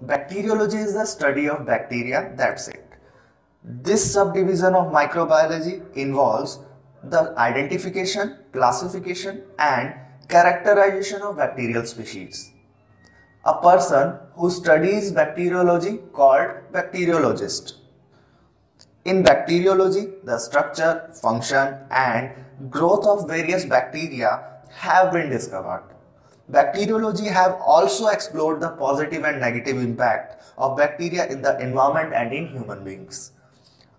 Bacteriology is the study of bacteria, that's it. This subdivision of microbiology involves the identification, classification and characterization of bacterial species. A person who studies bacteriology called bacteriologist. In bacteriology, the structure, function and growth of various bacteria have been discovered. Bacteriology have also explored the positive and negative impact of bacteria in the environment and in human beings.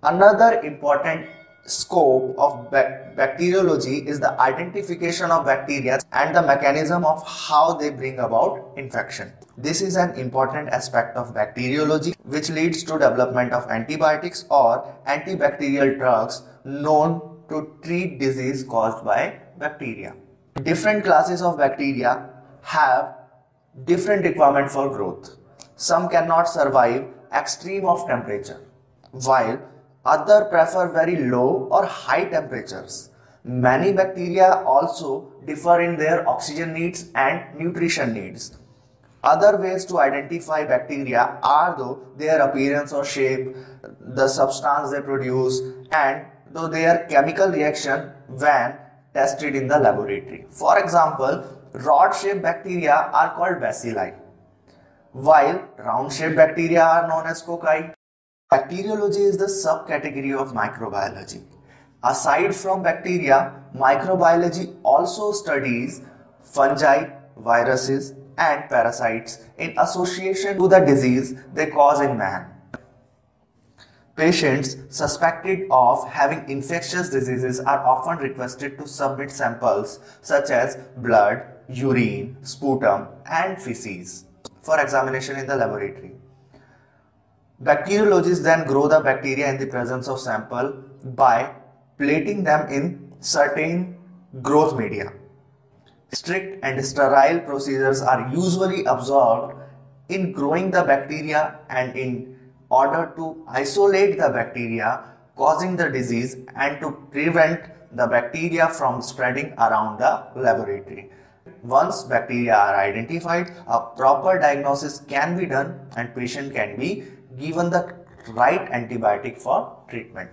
Another important scope of bacteriology is the identification of bacteria and the mechanism of how they bring about infection. This is an important aspect of bacteriology which leads to development of antibiotics or antibacterial drugs known to treat disease caused by bacteria. Different classes of bacteria have different requirement for growth. Some cannot survive extreme of temperature while other prefer very low or high temperatures. Many bacteria also differ in their oxygen needs and nutrition needs. Other ways to identify bacteria are though their appearance or shape, the substance they produce and though their chemical reaction when tested in the laboratory. For example, rod-shaped bacteria are called bacilli, while round-shaped bacteria are known as cocci. Bacteriology is the subcategory of microbiology. Aside from bacteria, microbiology also studies fungi, viruses and parasites in association to the disease they cause in man. Patients suspected of having infectious diseases are often requested to submit samples such as blood, urine, sputum and feces for examination in the laboratory. Bacteriologists then grow the bacteria in the presence of sample by plating them in certain growth media. Strict and sterile procedures are usually observed in growing the bacteria and in order to isolate the bacteria causing the disease and to prevent the bacteria from spreading around the laboratory. Once bacteria are identified, a proper diagnosis can be done and patient can be given the right antibiotic for treatment.